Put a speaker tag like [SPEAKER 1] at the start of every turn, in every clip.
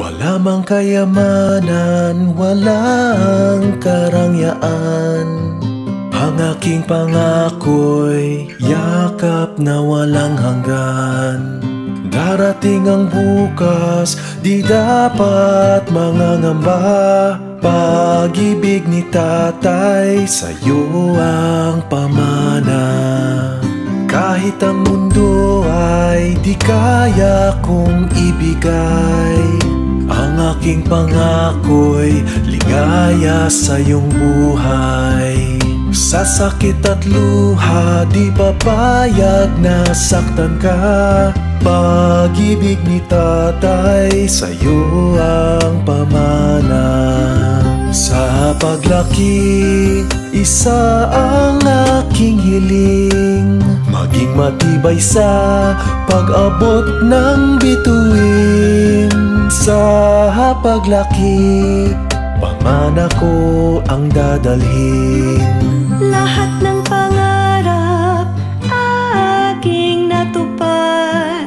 [SPEAKER 1] Wala mang kayamanan, walang karangyaan. Ang aking pangako'y yakap na walang hanggan. Darating ang bukas, di dapat mangangamba. Pag-ibig ni tatay, sa'yo ang pamana. Kahit ang mundo ay di kaya kong ibigay aking pangako'y ligaya sa iyong buhay. Sa sakit at luha, di papayag na saktan ka? Pag-ibig ni tatay, sa'yo ang pamana. Sa paglaki, isa ang aking hiling. Maging matibay sa pag-abot ng bituin Sa paglaki, pamana ko ang dadalhin.
[SPEAKER 2] Lahat ng pangarap aking natupad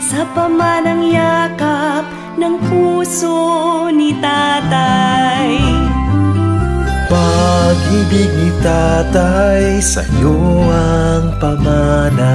[SPEAKER 2] Sa pamanang yakap ng puso ni tatay.
[SPEAKER 1] Pag-ibig ni tatay, sa'yo ang pamana